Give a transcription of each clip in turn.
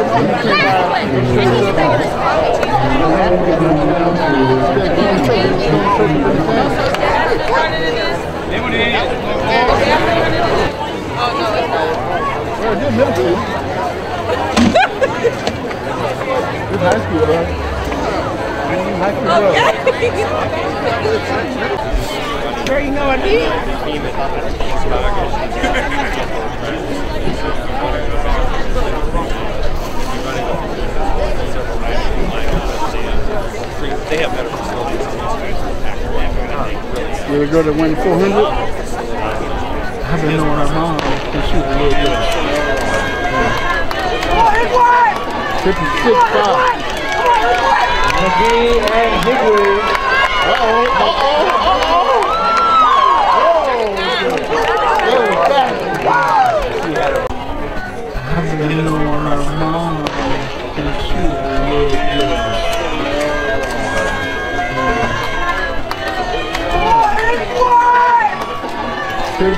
Sure you know what I mean? You ever go to win 400? I've been knowing her mom since she a little girl. 56 5. McGee and Hickory. Uh-oh, uh-oh, uh-oh. I've been knowing her mom Got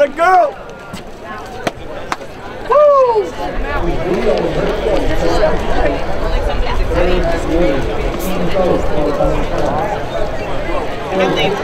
a girl! Is it